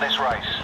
this race.